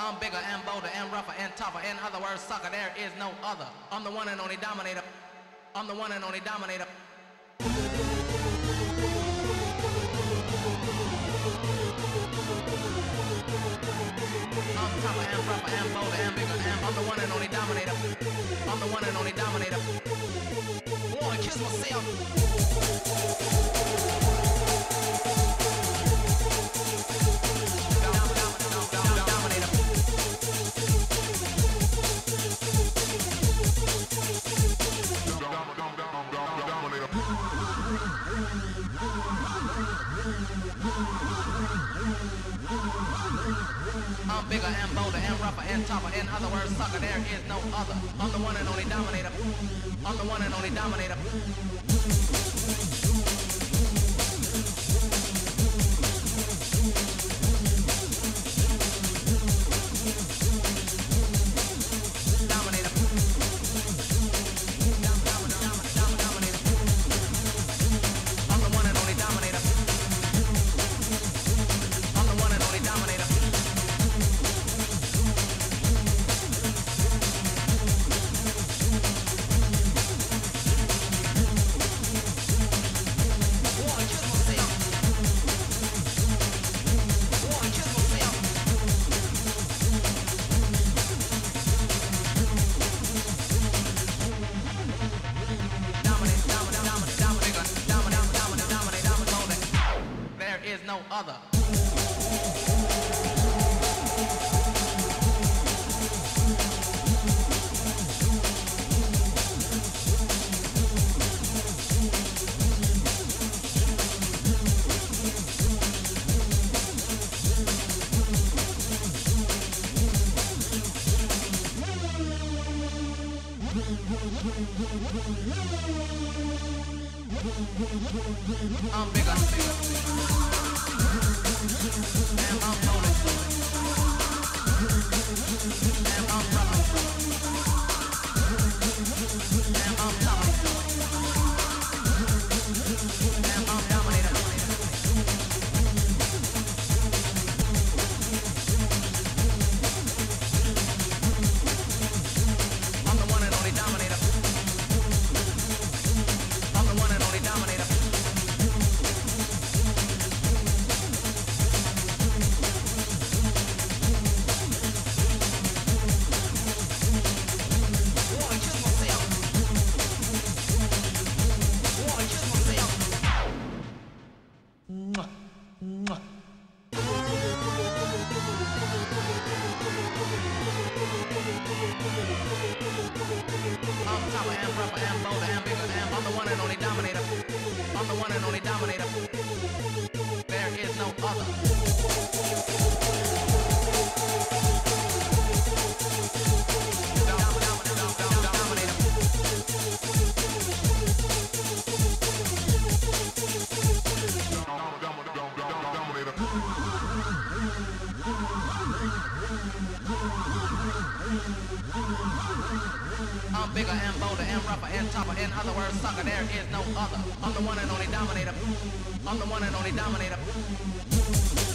I'm bigger and bolder and rougher and tougher. In other words, sucker, there is no other. I'm the one and only dominator. I'm the one and only dominator. I'm tougher and rougher and bolder and bigger and I'm the one and only dominator. I'm the one and only dominator. Wanna kiss myself? I'm bigger and bolder and rougher and tougher. In other words, sucker, there is no other. I'm the one and only dominator. I'm the one and only dominator. No other. I'm bigger. I'm the one and only dominator. I'm the one and only dominator. There is no other. Rougher and tougher. In other words, sucker, there is no other. I'm the one and only dominator. I'm the one and only dominator.